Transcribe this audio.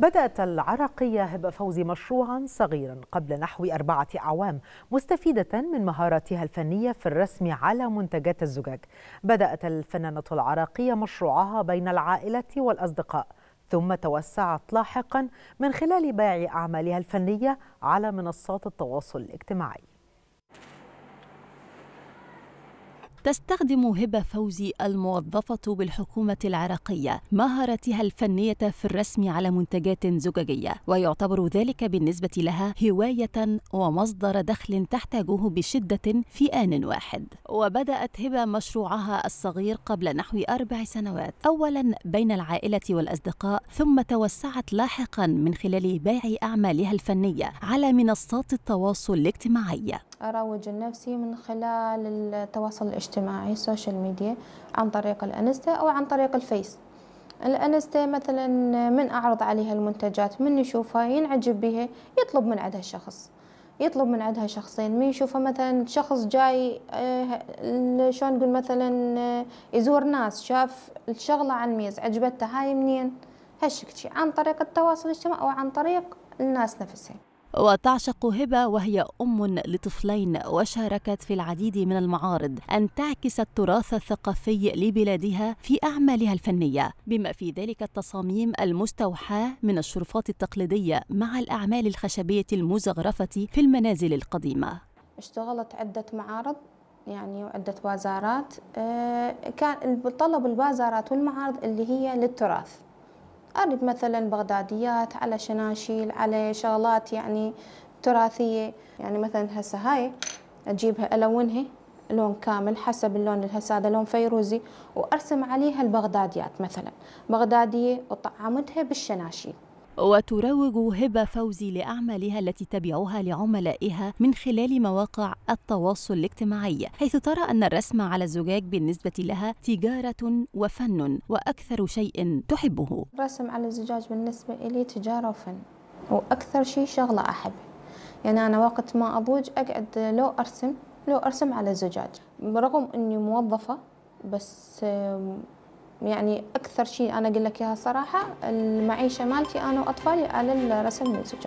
بدأت العراقية هبة فوزي مشروعا صغيرا قبل نحو أربعة أعوام مستفيدة من مهاراتها الفنية في الرسم على منتجات الزجاج. بدأت الفنانة العراقية مشروعها بين العائلة والأصدقاء ثم توسعت لاحقا من خلال بيع أعمالها الفنية على منصات التواصل الاجتماعي. تستخدم هبة فوزي الموظفة بالحكومة العراقية مهاراتها الفنية في الرسم على منتجات زجاجية ويعتبر ذلك بالنسبة لها هواية ومصدر دخل تحتاجه بشدة في آن واحد. وبدأت هبة مشروعها الصغير قبل نحو أربع سنوات. أولا بين العائلة والأصدقاء ثم توسعت لاحقا من خلال بيع أعمالها الفنية على منصات التواصل الاجتماعي. أروج لنفسي من خلال التواصل الاجتماعي ال social media عن طريق الانستا أو عن طريق الفيس. الانستا مثلا من أعرض عليها المنتجات من يشوفها ينعجب بها يطلب من عندها شخص. يطلب من عندها شخصين من يشوفها مثلا شخص جاي شلون نقول مثلا يزور ناس شاف الشغلة على الميز عجبته هاي منين؟ هالشكل عن طريق التواصل الاجتماعي أو عن طريق الناس نفسهم وتعشق هبة وهي أم لطفلين وشاركت في العديد من المعارض أن تعكس التراث الثقافي لبلادها في أعمالها الفنية بما في ذلك التصاميم المستوحاة من الشرفات التقليدية مع الأعمال الخشبية المزخرفة في المنازل القديمة. اشتغلت عدة معارض يعني وعدة بازارات كان طلب البازارات والمعارض اللي هي للتراث. أريد مثلا بغداديات على شناشيل على شغلات يعني تراثية. يعني مثلا هسه هاي أجيبها ألونها لون كامل حسب اللون الهسه هذا لون فيروزي وأرسم عليها البغداديات مثلا. بغدادية وطعمتها بالشناشيل. وتروج هبة فوزي لأعمالها التي تبيعها لعملائها من خلال مواقع التواصل الاجتماعي حيث ترى أن الرسم على الزجاج بالنسبة لها تجارة وفن وأكثر شيء تحبه. الرسم على الزجاج بالنسبة لي تجارة وفن وأكثر شيء شغلة أحب يعني أنا وقت ما أضوج أقعد لو أرسم لو أرسم على الزجاج. برغم أني موظفة بس يعني أكثر شيء أنا أقول لك إياها صراحة المعيشة مالتي أنا وأطفالي على الرسم الزجاج